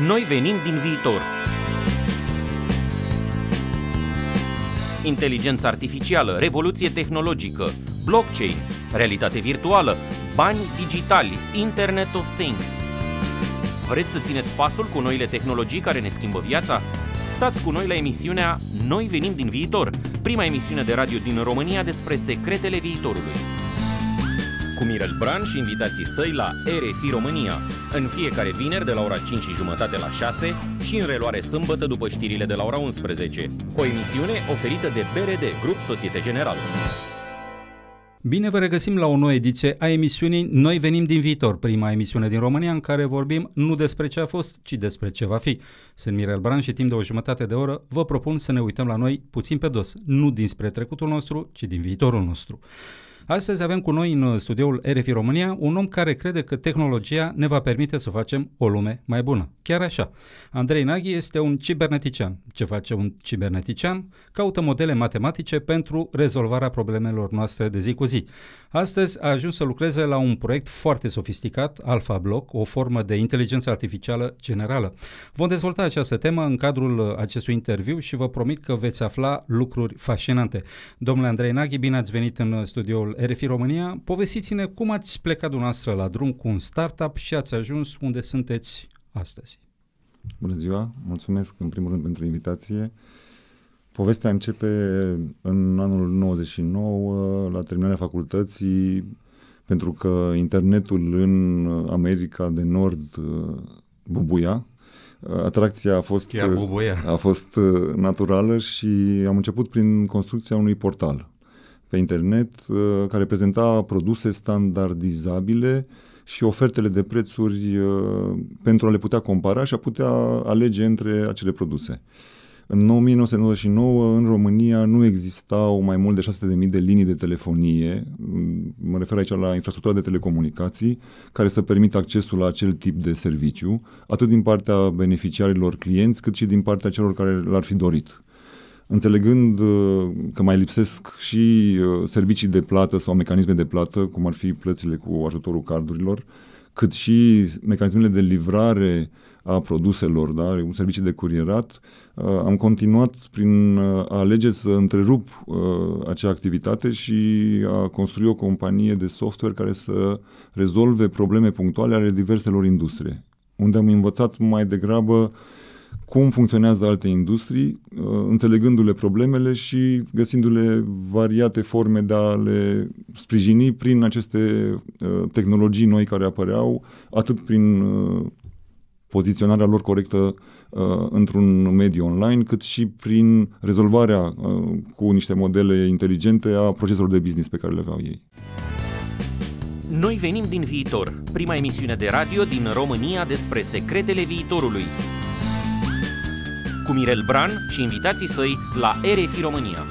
Noi venim din viitor. Inteligența artificială, revoluție tehnologică, blockchain, realitate virtuală, bani digitali, Internet of Things. Vreți să țineți pasul cu noile tehnologii care ne schimbă viața? Stați cu noi la emisiunea Noi venim din viitor, prima emisiune de radio din România despre secretele viitorului. Cu Mirel Bran și invitații săi la RFI România, în fiecare vineri de la ora 5 și jumătate la 6 și în reluare sâmbătă după știrile de la ora 11. O emisiune oferită de BRD, Grup Societe Generală. Bine vă regăsim la o nouă ediție a emisiunii Noi venim din viitor, prima emisiune din România în care vorbim nu despre ce a fost, ci despre ce va fi. Sunt Mirel Bran și timp de o jumătate de oră vă propun să ne uităm la noi puțin pe dos, nu dinspre trecutul nostru, ci din viitorul nostru. Astăzi avem cu noi în studioul RFI România un om care crede că tehnologia ne va permite să facem o lume mai bună. Chiar așa. Andrei Naghi este un cibernetician. Ce face un cibernetician? Caută modele matematice pentru rezolvarea problemelor noastre de zi cu zi. Astăzi a ajuns să lucreze la un proiect foarte sofisticat, Alpha Block, o formă de inteligență artificială generală. Vom dezvolta această temă în cadrul acestui interviu și vă promit că veți afla lucruri fascinante. Domnule Andrei Naghi, bine ați venit în studioul RFI România. Povestiți-ne cum ați plecat dumneavoastră la drum cu un startup și ați ajuns unde sunteți astăzi. Bună ziua, mulțumesc în primul rând pentru invitație. Povestea începe în anul 99, la terminarea facultății, pentru că internetul în America de Nord uh, bubuia. Atracția a fost, a fost uh, naturală și am început prin construcția unui portal pe internet uh, care prezenta produse standardizabile și ofertele de prețuri pentru a le putea compara și a putea alege între acele produse. În 1999, în România, nu existau mai mult de 600.000 de linii de telefonie, mă refer aici la infrastructura de telecomunicații, care să permită accesul la acel tip de serviciu, atât din partea beneficiarilor clienți, cât și din partea celor care l-ar fi dorit. Înțelegând uh, că mai lipsesc și uh, servicii de plată sau mecanisme de plată, cum ar fi plățile cu ajutorul cardurilor, cât și mecanismele de livrare a produselor, da? un serviciu de curierat, uh, am continuat prin uh, a alege să întrerup uh, acea activitate și a construi o companie de software care să rezolve probleme punctuale ale diverselor industrie, unde am învățat mai degrabă cum funcționează alte industrii, înțelegându-le problemele și găsindu-le variate forme de a le sprijini prin aceste tehnologii noi care apăreau, atât prin poziționarea lor corectă uh, într-un mediu online, cât și prin rezolvarea uh, cu niște modele inteligente a proceselor de business pe care le aveau ei. Noi venim din viitor, prima emisiune de radio din România despre secretele viitorului. Cu Mirel Bran și invitații săi la RFI România.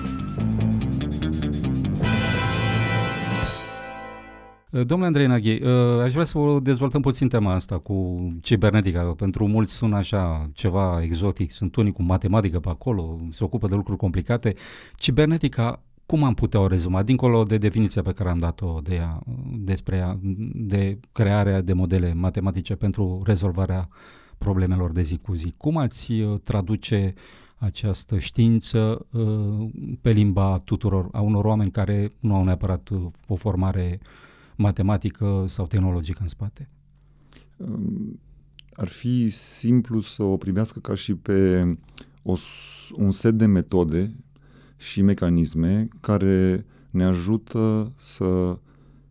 Uh, domnule Andrei Naghi, uh, aș vrea să vă dezvoltăm puțin tema asta cu cibernetica. Pentru mulți sună așa ceva exotic, sunt unii cu matematică pe acolo, se ocupă de lucruri complicate. Cibernetica, cum am putea o rezuma, dincolo de definiția pe care am dat-o de ea, despre ea, de crearea de modele matematice pentru rezolvarea problemelor de zi cu zi? Cum ați uh, traduce această știință pe limba tuturor, a unor oameni care nu au neapărat o formare uh, matematică sau tehnologică în spate? Ar fi simplu să o privească ca și pe o, un set de metode și mecanisme care ne ajută să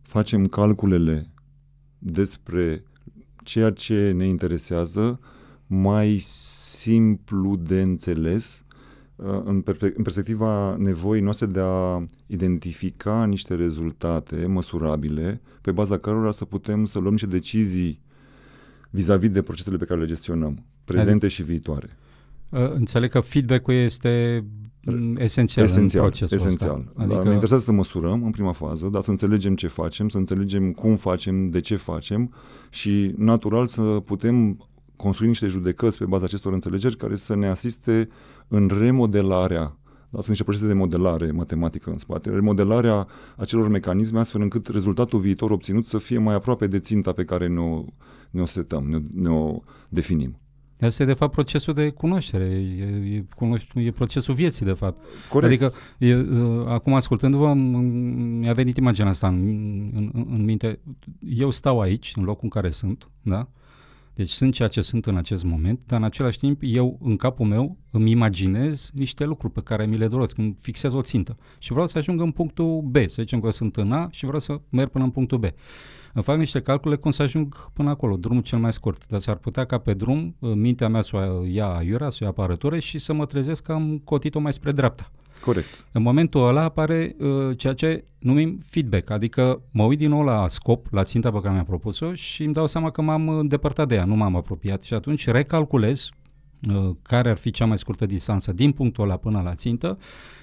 facem calculele despre ceea ce ne interesează mai simplu de înțeles Uh, în, în perspectiva nevoii noastre de a identifica niște rezultate măsurabile pe baza cărora să putem să luăm niște decizii vis-a-vis de procesele pe care le gestionăm, prezente adică, și viitoare. Uh, înțeleg că feedback-ul este mm, esențial, esențial în procesul esențial. ăsta. Adică... Da, ne interesează să măsurăm în prima fază, dar să înțelegem ce facem, să înțelegem cum facem, de ce facem și natural să putem construi niște judecăți pe baza acestor înțelegeri care să ne asiste în remodelarea da, sunt niște procese de modelare matematică în spate, remodelarea acelor mecanisme astfel încât rezultatul viitor obținut să fie mai aproape de ținta pe care ne-o, ne-o setăm, ne-o, ne-o definim. Asta e de fapt procesul de cunoaștere, e, e, cunoș- e procesul vieții de fapt. Corect. Adică e, uh, acum ascultându-vă m- mi-a venit imaginea asta în, în, în minte. Eu stau aici, în locul în care sunt, da? Deci sunt ceea ce sunt în acest moment, dar în același timp eu în capul meu îmi imaginez niște lucruri pe care mi le doresc, îmi fixez o țintă și vreau să ajung în punctul B, să zicem că sunt în A și vreau să merg până în punctul B. Îmi fac niște calcule cum să ajung până acolo, drumul cel mai scurt, dar s-ar putea ca pe drum mintea mea să o ia aiurea, să o ia apărătură și să mă trezesc că am cotit-o mai spre dreapta. Corect. În momentul ăla apare uh, ceea ce numim feedback, adică mă uit din nou la scop, la ținta pe care mi-am propus-o și îmi dau seama că m-am îndepărtat de ea, nu m-am apropiat și atunci recalculez uh, care ar fi cea mai scurtă distanță din punctul ăla până la țintă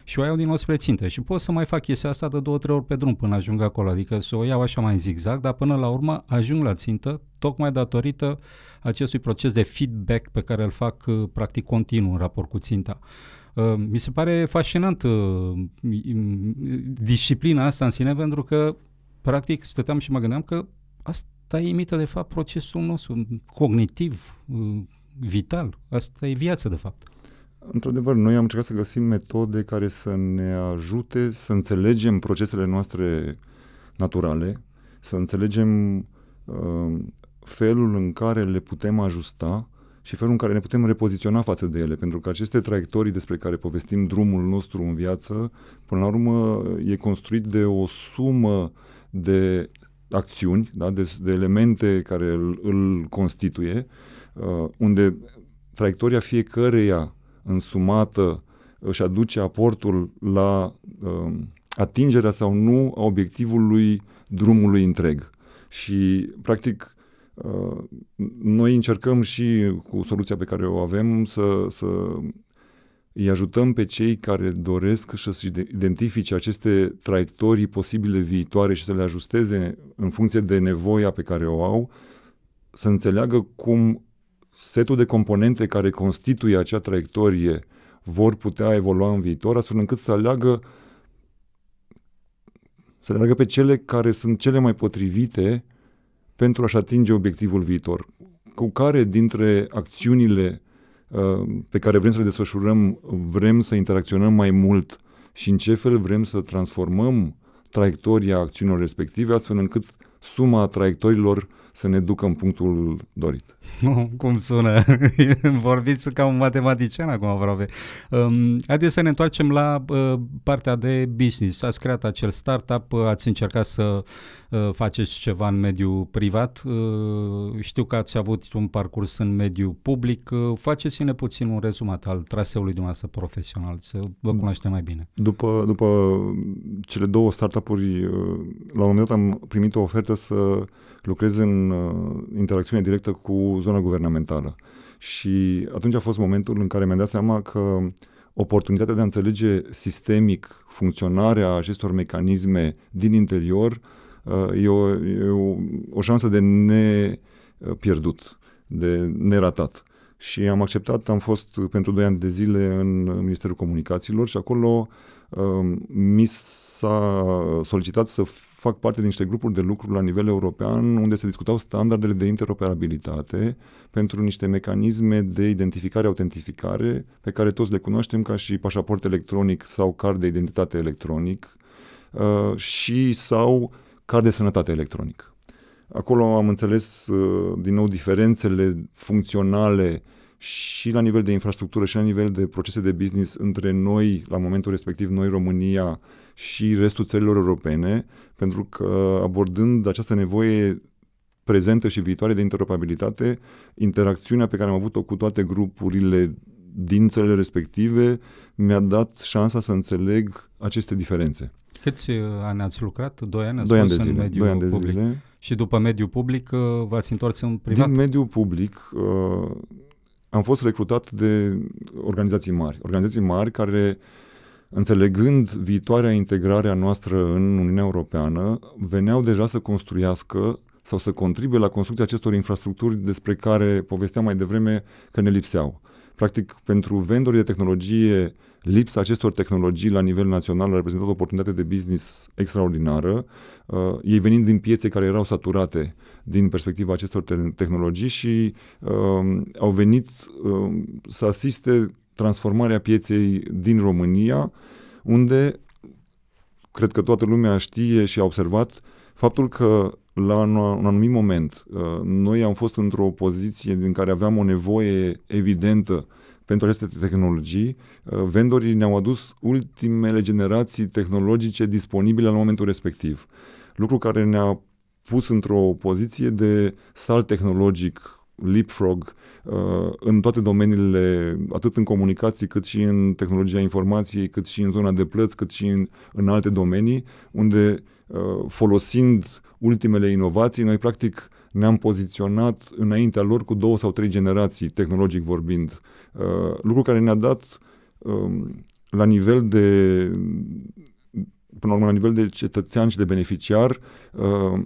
și o iau din nou spre țintă și pot să mai fac chestia asta de două, trei ori pe drum până ajung acolo, adică să o iau așa mai zigzag, dar până la urmă ajung la țintă tocmai datorită acestui proces de feedback pe care îl fac uh, practic continuu în raport cu ținta. Uh, mi se pare fascinant uh, disciplina asta în sine pentru că practic stăteam și mă gândeam că asta imită de fapt procesul nostru cognitiv, uh, vital. Asta e viață de fapt. Într-adevăr, noi am încercat să găsim metode care să ne ajute să înțelegem procesele noastre naturale, să înțelegem uh, felul în care le putem ajusta și felul în care ne putem repoziționa față de ele, pentru că aceste traiectorii despre care povestim drumul nostru în viață, până la urmă e construit de o sumă de acțiuni, da? de, de elemente care îl, îl constituie, uh, unde traiectoria fiecăreia însumată își aduce aportul la uh, atingerea sau nu a obiectivului drumului întreg. Și, practic, uh, noi încercăm și cu soluția pe care o avem să, să îi ajutăm pe cei care doresc să-și identifice aceste traiectorii posibile viitoare și să le ajusteze în funcție de nevoia pe care o au, să înțeleagă cum setul de componente care constituie acea traiectorie vor putea evolua în viitor, astfel încât să aleagă să aleagă pe cele care sunt cele mai potrivite pentru a-și atinge obiectivul viitor. Cu care dintre acțiunile uh, pe care vrem să le desfășurăm vrem să interacționăm mai mult și în ce fel vrem să transformăm traiectoria acțiunilor respective, astfel încât suma traiectoriilor să ne ducă în punctul dorit. Cum sună? Vorbiți ca un matematician acum aproape. Um, haideți să ne întoarcem la uh, partea de business. Ați creat acel startup, ați încercat să uh, faceți ceva în mediul privat. Uh, știu că ați avut un parcurs în mediul public. Uh, faceți-ne puțin un rezumat al traseului dumneavoastră profesional, să vă cunoaștem mai bine. După, după cele două startup-uri, uh, la un moment dat am primit o ofertă să lucrez în uh, interacțiune directă cu zona guvernamentală. Și atunci a fost momentul în care mi-am dat seama că oportunitatea de a înțelege sistemic funcționarea acestor mecanisme din interior uh, e o, e o, o șansă de nepierdut, de neratat. Și am acceptat, am fost pentru 2 ani de zile în Ministerul Comunicațiilor și acolo uh, mi s-a solicitat să fac parte din niște grupuri de lucru la nivel european unde se discutau standardele de interoperabilitate pentru niște mecanisme de identificare-autentificare pe care toți le cunoaștem ca și pașaport electronic sau card de identitate electronic uh, și sau card de sănătate electronic. Acolo am înțeles uh, din nou diferențele funcționale și la nivel de infrastructură și la nivel de procese de business între noi, la momentul respectiv, noi România și restul țărilor europene, pentru că abordând această nevoie prezentă și viitoare de interoperabilitate, interacțiunea pe care am avut-o cu toate grupurile din țările respective mi-a dat șansa să înțeleg aceste diferențe. Câți uh, ani ați lucrat? Doi ani? Ați Doi ani de zile. În mediul Doi ani de public. zile. Și după mediul public uh, v-ați întors în privat? Din mediul public uh, am fost recrutat de organizații mari. Organizații mari care, înțelegând viitoarea integrare a noastră în Uniunea Europeană, veneau deja să construiască sau să contribuie la construcția acestor infrastructuri despre care povesteam mai devreme că ne lipseau. Practic, pentru vendorii de tehnologie, lipsa acestor tehnologii la nivel național a reprezentat o oportunitate de business extraordinară, uh, ei venind din piețe care erau saturate din perspectiva acestor te- tehnologii și uh, au venit uh, să asiste transformarea pieței din România, unde cred că toată lumea știe și a observat faptul că la un, un anumit moment uh, noi am fost într-o poziție din care aveam o nevoie evidentă pentru aceste tehnologii, uh, vendorii ne-au adus ultimele generații tehnologice disponibile la momentul respectiv. Lucru care ne-a pus într-o poziție de salt tehnologic, leapfrog, uh, în toate domeniile, atât în comunicații, cât și în tehnologia informației, cât și în zona de plăți, cât și în, în alte domenii, unde uh, folosind ultimele inovații, noi practic ne-am poziționat înaintea lor cu două sau trei generații, tehnologic vorbind. Uh, lucru care ne-a dat um, la nivel de până la urmă, la nivel de cetățean și de beneficiar, uh,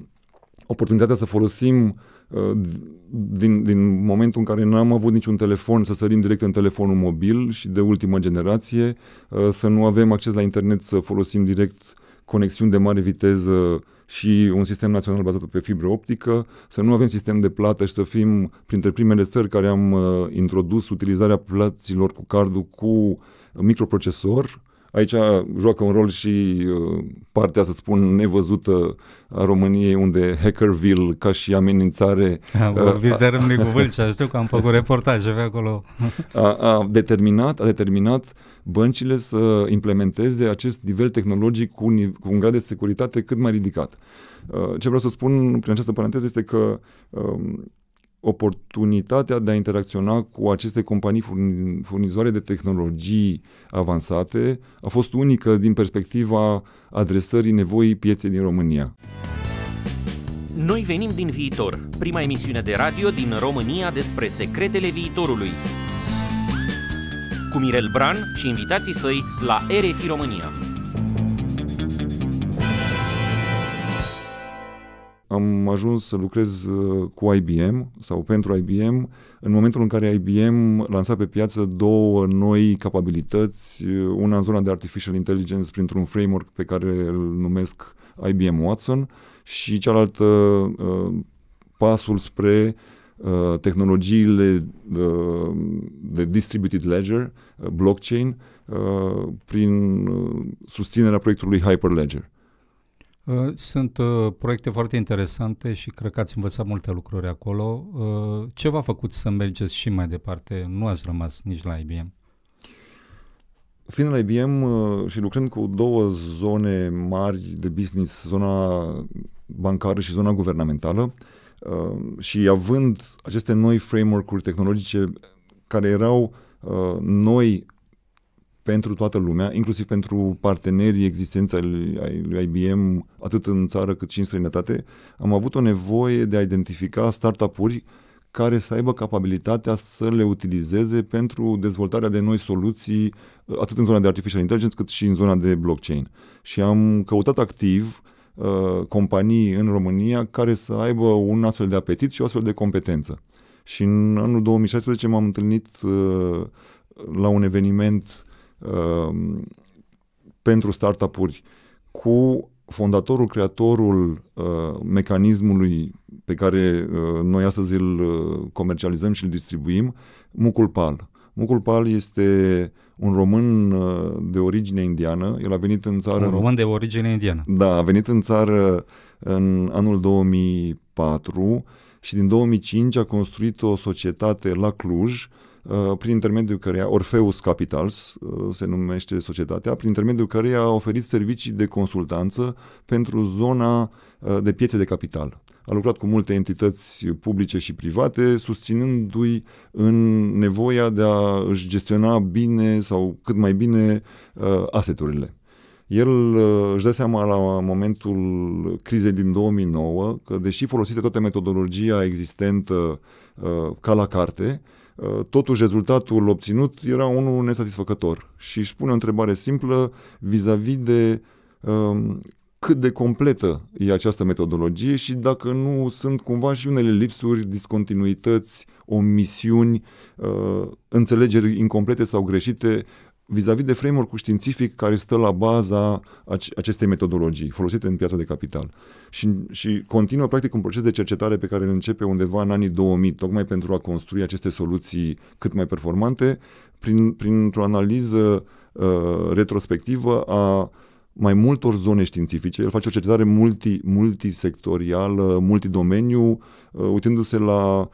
oportunitatea să folosim uh, din, din momentul în care n-am avut niciun telefon, să sărim direct în telefonul mobil și de ultimă generație, să nu avem acces la internet, să folosim direct conexiuni de mare viteză și un sistem național bazat pe fibră optică, să nu avem sistem de plată și să fim printre primele țări care am uh, introdus utilizarea plăților cu cardul cu microprocesor. Aici joacă un rol și uh, partea, să spun, nevăzută a României, unde Hackerville, ca și amenințare... Vorbiți de Râmnicu Vâlcea, știu că am făcut reportaje pe acolo. A, a determinat, a determinat uh, băncile să implementeze acest nivel tehnologic cu un, cu un grad de securitate cât mai ridicat. Uh, ce vreau să spun prin această paranteză este că um, oportunitatea de a interacționa cu aceste companii furnizoare de tehnologii avansate a fost unică din perspectiva adresării nevoii pieței din România. Noi venim din viitor, prima emisiune de radio din România despre secretele viitorului cu Mirel Bran și invitații săi la RFI România. Am ajuns să lucrez uh, cu IBM sau pentru IBM în momentul în care IBM lansa pe piață două noi capabilități, uh, una în zona de artificial intelligence printr-un framework pe care îl numesc IBM Watson și cealaltă uh, pasul spre Uh, tehnologiile uh, de distributed ledger, uh, blockchain, uh, prin uh, susținerea proiectului Hyperledger. Uh, sunt uh, proiecte foarte interesante și cred că ați învățat multe lucruri acolo. Uh, ce v-a făcut să mergeți și mai departe? Nu ați rămas nici la IBM. Fiind la IBM uh, și lucrând cu două zone mari de business, zona bancară și zona guvernamentală, uh, Uh, și având aceste noi framework-uri tehnologice care erau uh, noi pentru toată lumea, inclusiv pentru partenerii existenți ai lui IBM, atât în țară cât și în străinătate, am avut o nevoie de a identifica startup-uri care să aibă capabilitatea să le utilizeze pentru dezvoltarea de noi soluții, uh, atât în zona de artificial intelligence, cât și în zona de blockchain. Și am căutat activ Uh, companii în România care să aibă un astfel de apetit și o astfel de competență. Și în anul 2016 m-am întâlnit uh, la un eveniment uh, pentru startup-uri cu fondatorul, creatorul uh, mecanismului pe care uh, noi astăzi îl uh, comercializăm și îl distribuim, Mucul Pal. Mucul Pal este un român uh, de origine indiană. El a venit în țară... Un român de origine indiană. Da, a venit în țară în anul 2004 și din 2005 a construit o societate la Cluj, uh, prin intermediul căreia, Orpheus Capitals uh, se numește societatea, prin intermediul căreia a oferit servicii de consultanță pentru zona de piețe de capital a lucrat cu multe entități publice și private, susținându-i în nevoia de a își gestiona bine sau cât mai bine uh, aseturile. El uh, își dă seama la momentul crizei din 2009 că, deși folosise toată metodologia existentă uh, ca la carte, uh, totuși rezultatul obținut era unul nesatisfăcător. Și își pune o întrebare simplă vis-a-vis de uh, cât de completă e această metodologie și dacă nu sunt cumva și unele lipsuri, discontinuități, omisiuni, uh, înțelegeri incomplete sau greșite vis-a-vis de framework-ul științific care stă la baza acestei metodologii folosite în piața de capital. Și, și continuă practic un proces de cercetare pe care îl începe undeva în anii 2000, tocmai pentru a construi aceste soluții cât mai performante, prin, printr-o analiză uh, retrospectivă a mai multor zone științifice. El face o cercetare multi, multisectorială, multidomeniu, uh, uitându-se la uh,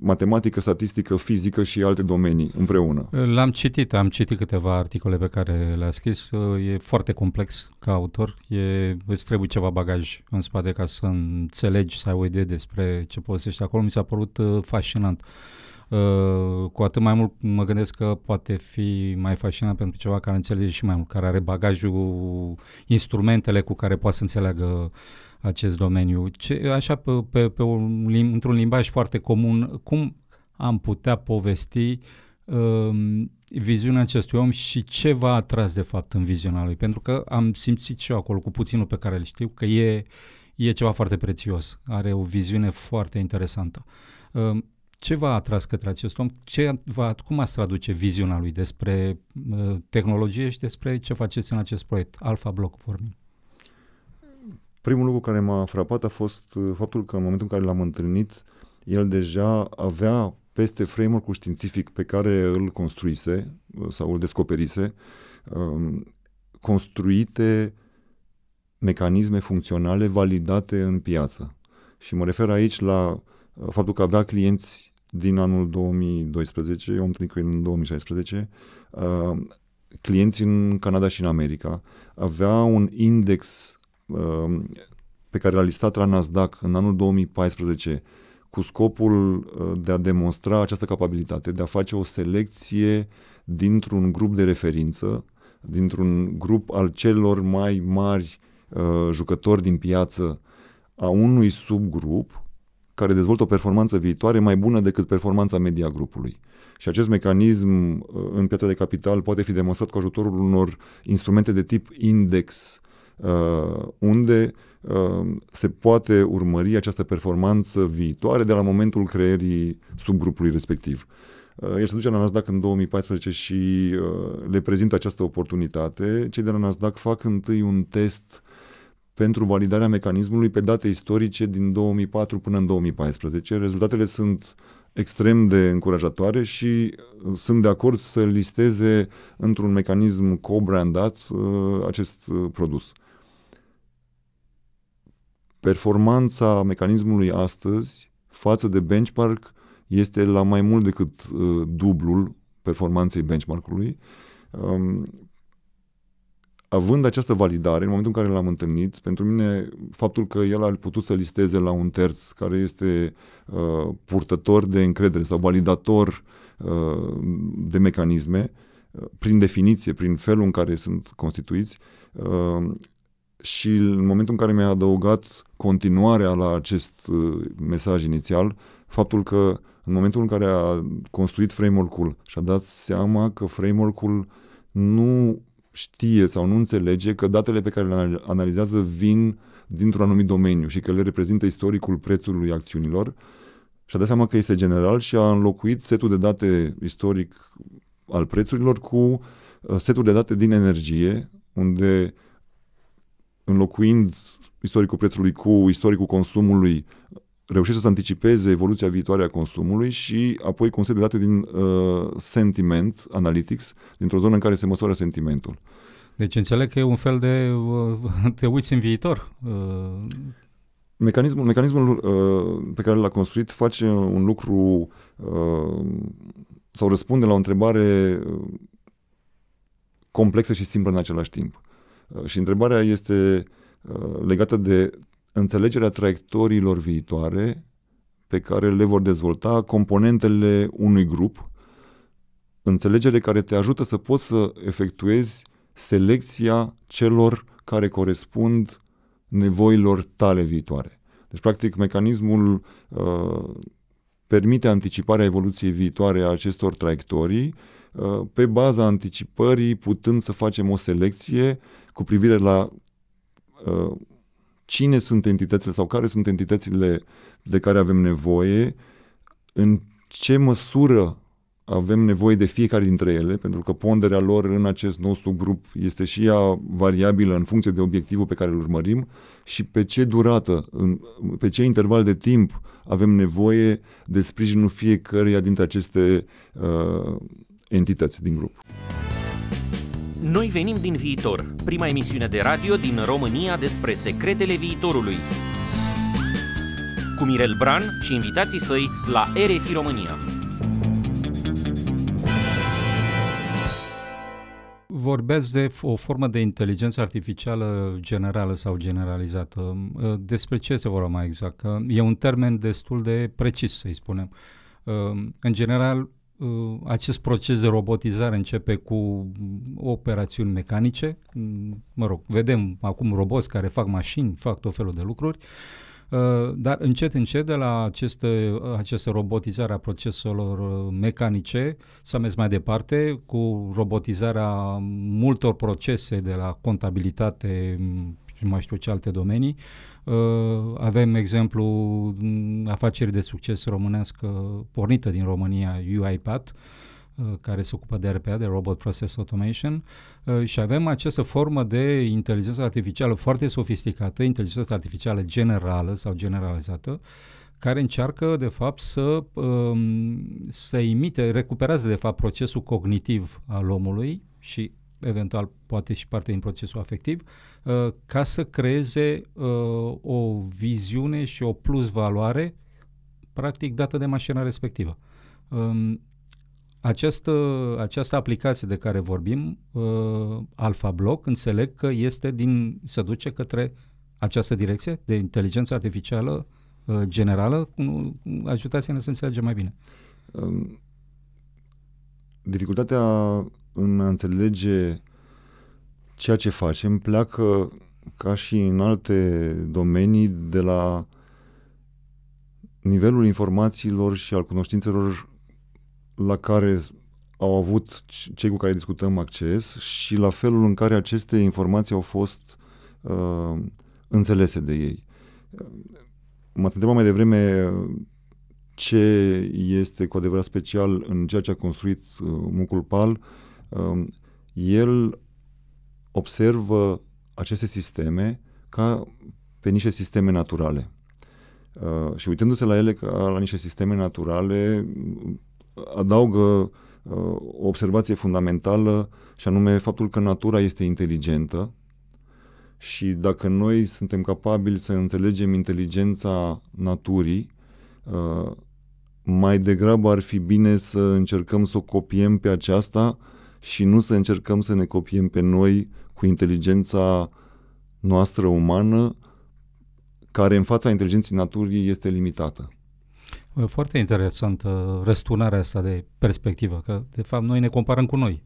matematică, statistică, fizică și alte domenii împreună. L-am citit, am citit câteva articole pe care le-a scris. Uh, e foarte complex ca autor. E, îți trebuie ceva bagaj în spate ca să înțelegi, să ai o idee despre ce povestește acolo. Mi s-a părut uh, fascinant. Uh, cu atât mai mult mă gândesc că poate fi mai fascinant pentru ceva care înțelege și mai mult, care are bagajul, instrumentele cu care poate să înțeleagă acest domeniu. Ce, așa, pe, pe, pe un, într-un limbaj foarte comun, cum am putea povesti uh, viziunea acestui om și ce v-a atras de fapt în viziunea lui? Pentru că am simțit și eu acolo, cu puținul pe care îl știu, că e, e ceva foarte prețios, are o viziune foarte interesantă. Uh, ce v-a atras către acest om? Ce va, cum ați traduce viziunea lui despre uh, tehnologie și despre ce faceți în acest proiect, Alpha Block Forming? Primul lucru care m-a frapat a fost uh, faptul că în momentul în care l-am întâlnit, el deja avea peste framework-ul științific pe care îl construise uh, sau îl descoperise, um, construite mecanisme funcționale validate în piață. Și mă refer aici la faptul că avea clienți din anul 2012, eu am întâlnit cu el în 2016, uh, clienți în Canada și în America, avea un index uh, pe care l-a listat la Nasdaq în anul 2014 cu scopul uh, de a demonstra această capabilitate, de a face o selecție dintr-un grup de referință, dintr-un grup al celor mai mari uh, jucători din piață a unui subgrup care dezvoltă o performanță viitoare mai bună decât performanța media grupului. Și acest mecanism uh, în piața de capital poate fi demonstrat cu ajutorul unor instrumente de tip index, uh, unde uh, se poate urmări această performanță viitoare de la momentul creierii subgrupului respectiv. El se duce la Nasdaq în 2014 și le prezintă această oportunitate. Cei de la Nasdaq fac întâi un test pentru validarea mecanismului pe date istorice din 2004 până în 2014. Rezultatele sunt extrem de încurajatoare și uh, sunt de acord să listeze într-un mecanism co-brandat uh, acest uh, produs. Performanța mecanismului astăzi față de benchmark este la mai mult decât dublul performanței benchmarkului. Um, având această validare, în momentul în care l-am întâlnit, pentru mine faptul că el a putut să listeze la un terț care este uh, purtător de încredere sau validator uh, de mecanisme, uh, prin definiție, prin felul în care sunt constituiți, uh, și în momentul în care mi-a adăugat continuarea la acest uh, mesaj inițial, faptul că în momentul în care a construit framework-ul și a dat seama că framework-ul nu știe sau nu înțelege că datele pe care le analizează vin dintr-un anumit domeniu și că le reprezintă istoricul prețului acțiunilor și a dat seama că este general și a înlocuit setul de date istoric al prețurilor cu uh, setul de date din energie, unde înlocuind istoricul prețului cu istoricul consumului, reușește să anticipeze evoluția viitoare a consumului și apoi cu un set de date din uh, sentiment analytics, dintr-o zonă în care se măsoară sentimentul. Deci înțeleg că e un fel de uh, te uiți în viitor. Uh... Mecanismul, mecanismul uh, pe care l-a construit face un lucru uh, sau răspunde la o întrebare uh, complexă și simplă în același timp. Uh, și întrebarea este uh, legată de înțelegerea traiectoriilor viitoare pe care le vor dezvolta componentele unui grup, înțelegere care te ajută să poți să efectuezi selecția celor care corespund nevoilor tale viitoare. Deci, practic, mecanismul uh, permite anticiparea evoluției viitoare a acestor traiectorii, uh, pe baza anticipării, putând să facem o selecție cu privire la uh, cine sunt entitățile sau care sunt entitățile de care avem nevoie, în ce măsură avem nevoie de fiecare dintre ele, pentru că ponderea lor în acest nostru grup este și ea variabilă în funcție de obiectivul pe care îl urmărim și pe ce durată, în, pe ce interval de timp avem nevoie de sprijinul fiecăreia dintre aceste uh, entități din grup. Noi venim din viitor, prima emisiune de radio din România despre secretele viitorului. Cu Mirel Bran și invitații săi la RFI România. Vorbeați de o formă de inteligență artificială generală sau generalizată. Despre ce se vorba mai exact? E un termen destul de precis, să-i spunem. În general, Uh, acest proces de robotizare începe cu operațiuni mecanice. Mm, mă rog, vedem acum roboți care fac mașini, fac tot felul de lucruri, uh, dar încet, încet de la aceste, această robotizare a proceselor uh, mecanice s-a mers mai departe cu robotizarea multor procese de la contabilitate și mai știu ce alte domenii, Uh, avem exemplu afaceri de succes românească pornită din România, UiPath, uh, care se ocupă de RPA, de Robot Process Automation, uh, și avem această formă de inteligență artificială foarte sofisticată, inteligență artificială generală sau generalizată, care încearcă, de fapt, să, um, să imite, recuperează, de fapt, procesul cognitiv al omului și eventual poate și parte din procesul afectiv, uh, ca să creeze uh, o viziune și o plus valoare practic dată de mașina respectivă. Um, această, această aplicație de care vorbim, uh, Alpha Block, înțeleg că este din, se duce către această direcție de inteligență artificială uh, generală. Ajutați-ne să înțelegem mai bine. Um, dificultatea în a înțelege ceea ce facem pleacă ca și în alte domenii de la nivelul informațiilor și al cunoștințelor la care au avut cei cu care discutăm acces și la felul în care aceste informații au fost uh, înțelese de ei. M-ați întrebat mai devreme ce este cu adevărat special în ceea ce a construit uh, Mucul Pal. Uh, el observă aceste sisteme ca pe niște sisteme naturale. Uh, și uitându-se la ele ca la niște sisteme naturale, adaugă uh, o observație fundamentală și anume faptul că natura este inteligentă și dacă noi suntem capabili să înțelegem inteligența naturii, uh, mai degrabă ar fi bine să încercăm să o copiem pe aceasta și nu să încercăm să ne copiem pe noi cu inteligența noastră umană, care în fața inteligenței naturii este limitată. Foarte interesantă răsturnarea asta de perspectivă, că de fapt noi ne comparăm cu noi.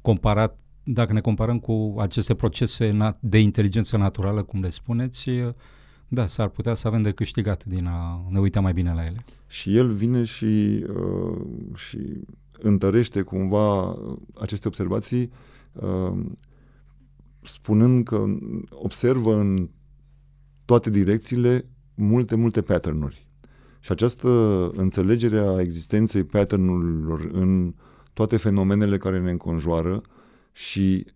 Comparat, dacă ne comparăm cu aceste procese de inteligență naturală, cum le spuneți, da, s-ar putea să avem de câștigat din a ne uita mai bine la ele. Și el vine și, uh, și întărește cumva aceste observații uh, spunând că observă în toate direcțiile multe, multe patternuri. Și această înțelegere a existenței patternurilor în toate fenomenele care ne înconjoară și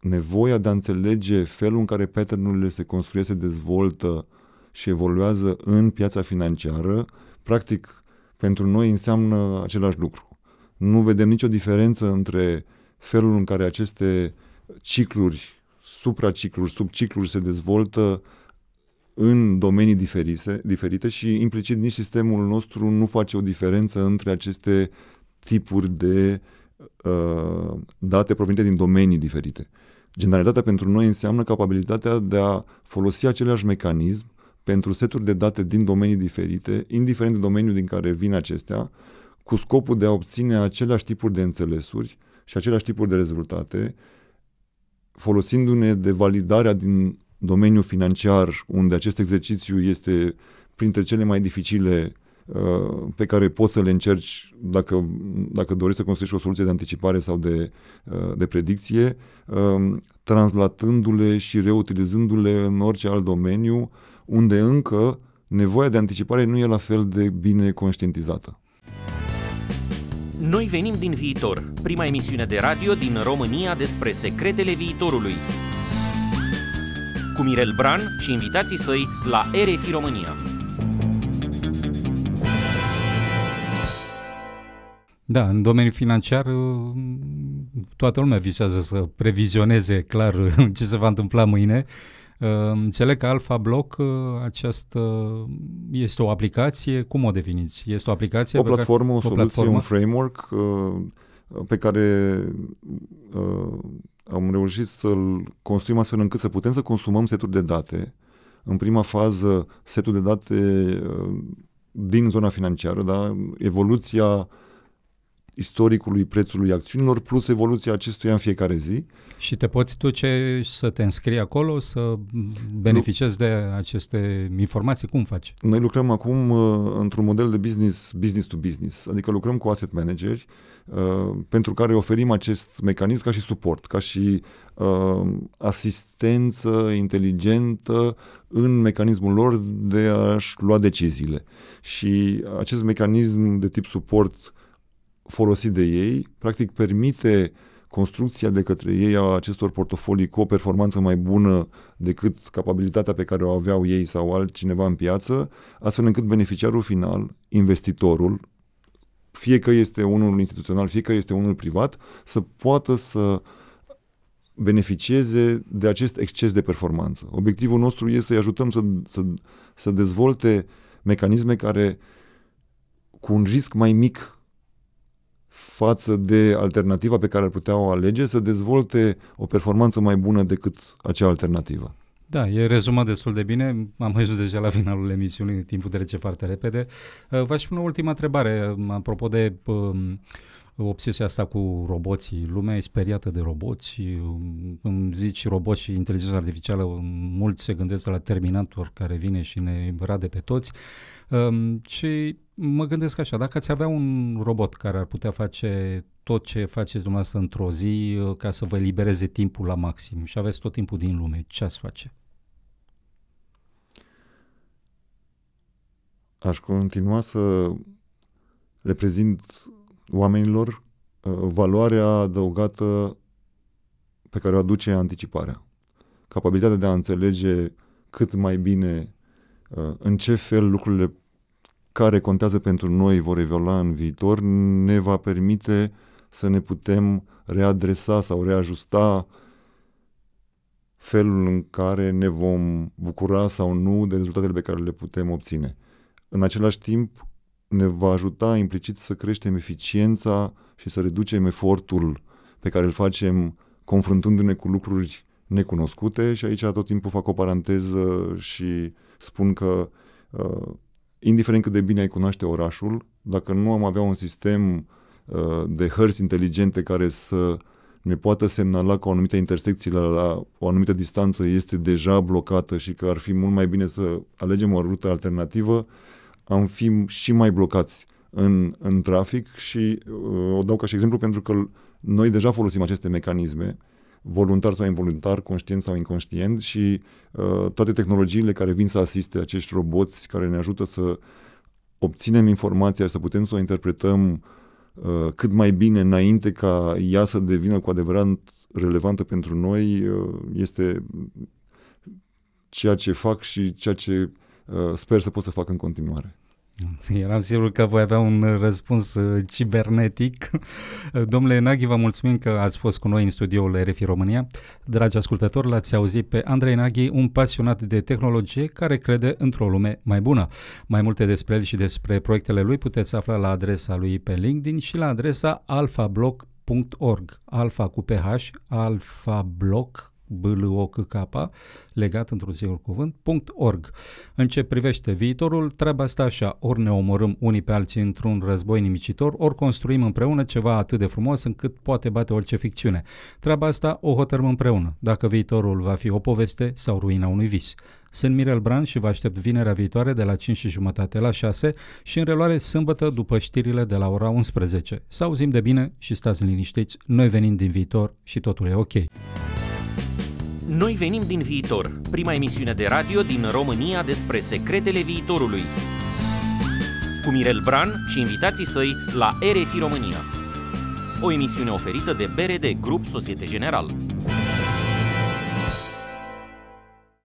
nevoia de a înțelege felul în care patternurile se construiesc, se dezvoltă și evoluează în piața financiară, practic, pentru noi înseamnă același lucru. Nu vedem nicio diferență între felul în care aceste cicluri, supracicluri, subcicluri se dezvoltă în domenii diferite, diferite și implicit nici sistemul nostru nu face o diferență între aceste tipuri de uh, date provenite din domenii diferite. Generalitatea pentru noi înseamnă capabilitatea de a folosi același mecanism pentru seturi de date din domenii diferite, indiferent de domeniul din care vin acestea, cu scopul de a obține aceleași tipuri de înțelesuri și aceleași tipuri de rezultate, folosindu-ne de validarea din domeniul financiar, unde acest exercițiu este printre cele mai dificile uh, pe care poți să le încerci dacă, dacă dorești să construiești o soluție de anticipare sau de, uh, de predicție, um, translatându-le și reutilizându-le în orice alt domeniu unde încă nevoia de anticipare nu e la fel de bine conștientizată. Noi venim din viitor, prima emisiune de radio din România despre secretele viitorului. Cu Mirel Bran și invitații săi la RFI România. Da, în domeniul financiar toată lumea visează să previzioneze clar ce se va întâmpla mâine. Înțeleg că Alpha Block această este o aplicație, cum o definiți? Este o aplicație? O platformă, o, o soluție, platformă? un framework uh, pe care uh, am reușit să-l construim astfel încât să putem să consumăm seturi de date. În prima fază, setul de date uh, din zona financiară, da? evoluția istoricului prețului acțiunilor plus evoluția acestuia în fiecare zi. Și te poți duce să te înscrii acolo, să beneficiezi nu. de aceste informații? Cum faci? Noi lucrăm acum uh, într-un model de business, business to business, adică lucrăm cu asset manageri uh, pentru care oferim acest mecanism ca și suport, ca și uh, asistență inteligentă în mecanismul lor de a-și lua deciziile. Și acest mecanism de tip suport folosit de ei, practic permite construcția de către ei a acestor portofolii cu o performanță mai bună decât capabilitatea pe care o aveau ei sau altcineva în piață, astfel încât beneficiarul final, investitorul, fie că este unul instituțional, fie că este unul privat, să poată să beneficieze de acest exces de performanță. Obiectivul nostru este să-i ajutăm să, să, să dezvolte mecanisme care cu un risc mai mic față de alternativa pe care ar putea o alege, să dezvolte o performanță mai bună decât acea alternativă. Da, e rezumat destul de bine. Am ajuns deja la finalul emisiunii, timpul trece foarte repede. Uh, v-aș pune o ultimă întrebare, apropo de um, obsesia asta cu roboții. Lumea e speriată de roboți. Îmi zici roboți și inteligența artificială, mulți se gândesc la Terminator care vine și ne rade pe toți. Um, și mă gândesc așa, dacă ați avea un robot care ar putea face tot ce faceți dumneavoastră într-o zi uh, ca să vă libereze timpul la maxim și aveți tot timpul din lume, ce ați face? Aș continua să le prezint oamenilor uh, valoarea adăugată pe care o aduce anticiparea. Capabilitatea de a înțelege cât mai bine uh, în ce fel lucrurile care contează pentru noi vor evolua în viitor ne va permite să ne putem readresa sau reajusta felul în care ne vom bucura sau nu de rezultatele pe care le putem obține. În același timp, ne va ajuta implicit să creștem eficiența și să reducem efortul pe care îl facem confruntându-ne cu lucruri necunoscute și aici tot timpul fac o paranteză și spun că uh, indiferent cât de bine ai cunoaște orașul, dacă nu am avea un sistem uh, de hărți inteligente care să ne poată semnala că o anumită intersecție la, la o anumită distanță este deja blocată și că ar fi mult mai bine să alegem o rută alternativă, am fi și mai blocați în, în trafic și uh, o dau ca și exemplu pentru că noi deja folosim aceste mecanisme, voluntar sau involuntar, conștient sau inconștient și uh, toate tehnologiile care vin să asiste acești roboți care ne ajută să obținem informația și să putem să o interpretăm uh, cât mai bine înainte ca ea să devină cu adevărat relevantă pentru noi, uh, este ceea ce fac și ceea ce uh, sper să pot să fac în continuare. Eram sigur că voi avea un răspuns uh, cibernetic. Domnule Naghi, vă mulțumim că ați fost cu noi în studioul RFI România. Dragi ascultători, l-ați auzit pe Andrei Naghi, un pasionat de tehnologie care crede într-o lume mai bună. Mai multe despre el și despre proiectele lui puteți afla la adresa lui pe LinkedIn și la adresa alphablog.org. Alfa cu PH, alphablog k legat într-un singur cuvânt, .org. În ce privește viitorul, treaba asta așa, ori ne omorâm unii pe alții într-un război nimicitor, ori construim împreună ceva atât de frumos încât poate bate orice ficțiune. Treaba asta o hotărâm împreună, dacă viitorul va fi o poveste sau ruina unui vis. Sunt Mirel Bran și vă aștept vinerea viitoare de la 5 și jumătate la 6 și în reluare sâmbătă după știrile de la ora 11. Să auzim de bine și stați liniștiți, noi venim din viitor și totul e ok. Noi venim din viitor, prima emisiune de radio din România despre secretele viitorului. Cu Mirel Bran și invitații săi la RFI România. O emisiune oferită de BRD Grup Societe General.